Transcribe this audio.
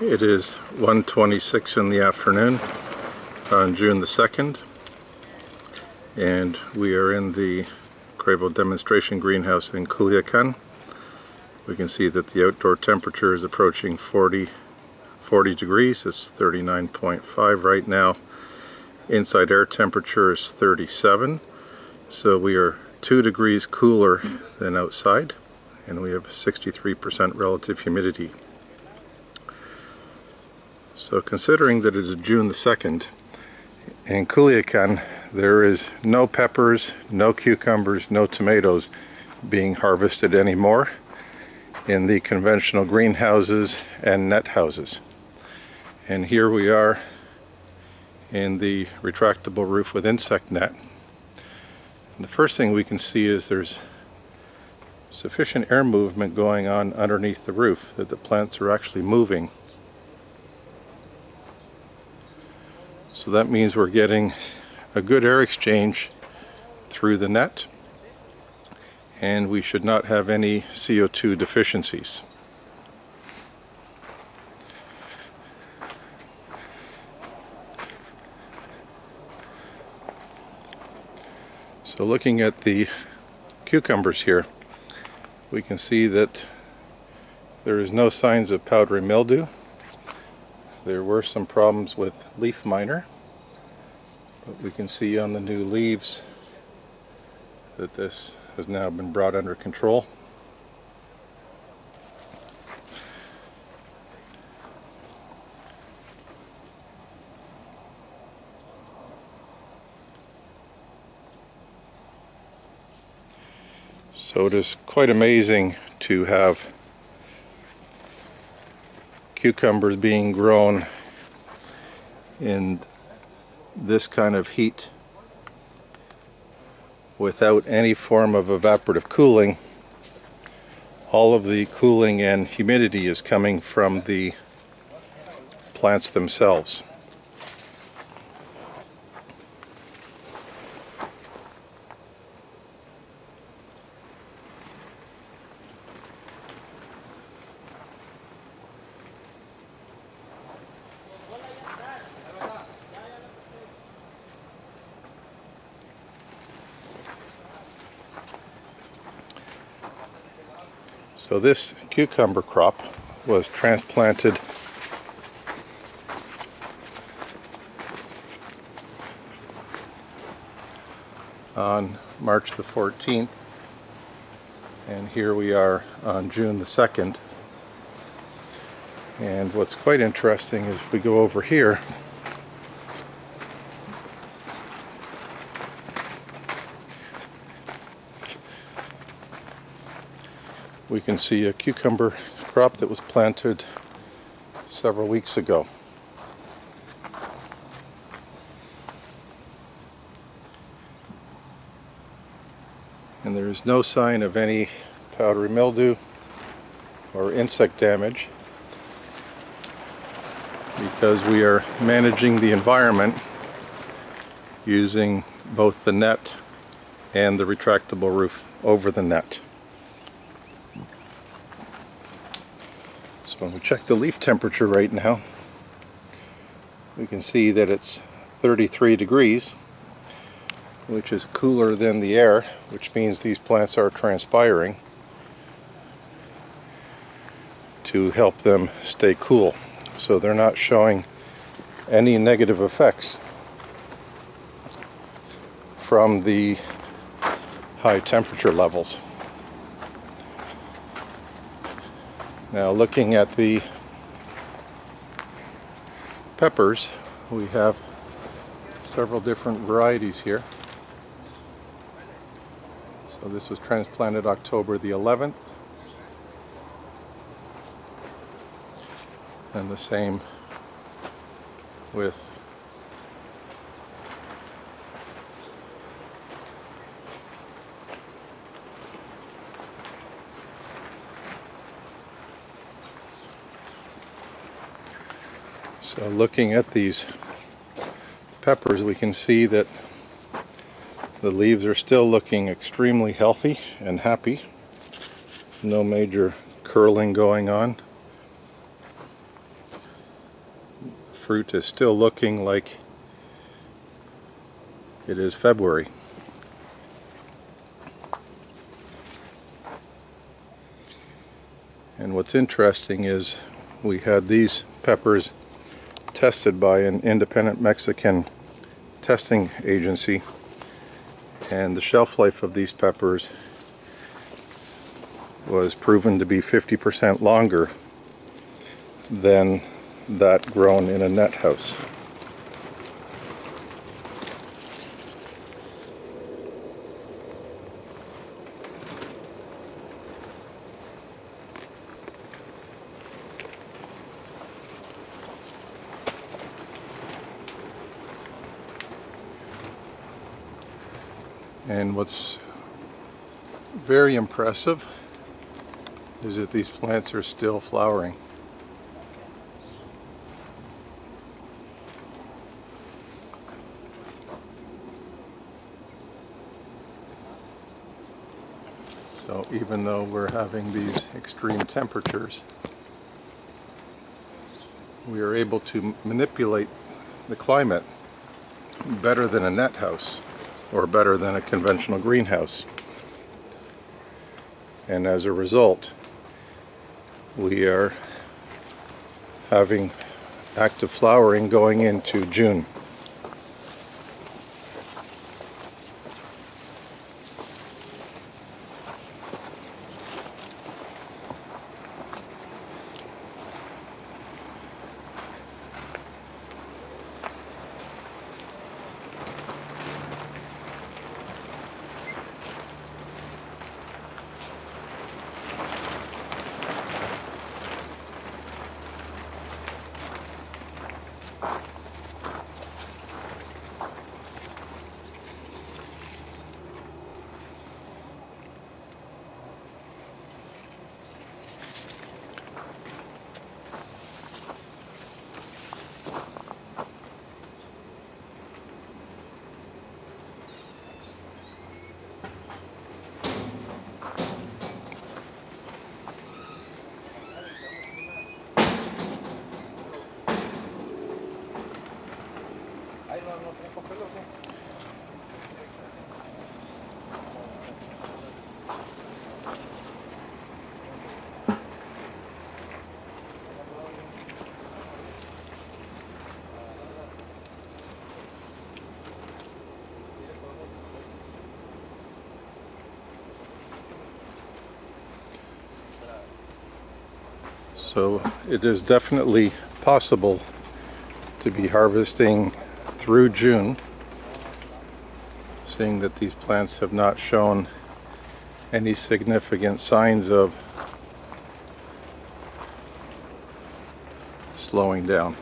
It is 1.26 in the afternoon on June the 2nd and we are in the Cravo demonstration greenhouse in Culiacan. We can see that the outdoor temperature is approaching 40, 40 degrees. It's 39.5 right now. Inside air temperature is 37 so we are 2 degrees cooler than outside and we have 63% relative humidity. So considering that it is June the 2nd, in Culiacan there is no peppers, no cucumbers, no tomatoes being harvested anymore in the conventional greenhouses and net houses. And here we are in the retractable roof with insect net. And the first thing we can see is there's sufficient air movement going on underneath the roof that the plants are actually moving So that means we're getting a good air exchange through the net and we should not have any CO2 deficiencies. So looking at the cucumbers here, we can see that there is no signs of powdery mildew there were some problems with leaf miner, but we can see on the new leaves that this has now been brought under control. So it is quite amazing to have cucumbers being grown in this kind of heat without any form of evaporative cooling all of the cooling and humidity is coming from the plants themselves So this cucumber crop was transplanted on March the 14th and here we are on June the 2nd and what's quite interesting is we go over here we can see a cucumber crop that was planted several weeks ago. And there is no sign of any powdery mildew or insect damage because we are managing the environment using both the net and the retractable roof over the net. So when we check the leaf temperature right now, we can see that it's 33 degrees, which is cooler than the air, which means these plants are transpiring to help them stay cool. So they're not showing any negative effects from the high temperature levels. Now looking at the peppers, we have several different varieties here. So this was transplanted October the 11th. And the same with So looking at these peppers we can see that the leaves are still looking extremely healthy and happy. No major curling going on. The fruit is still looking like it is February. And what's interesting is we had these peppers tested by an independent Mexican testing agency and the shelf life of these peppers was proven to be 50% longer than that grown in a net house. And what's very impressive is that these plants are still flowering. So even though we're having these extreme temperatures, we are able to manipulate the climate better than a net house or better than a conventional greenhouse. And as a result, we are having active flowering going into June. So it is definitely possible to be harvesting through June, seeing that these plants have not shown any significant signs of slowing down.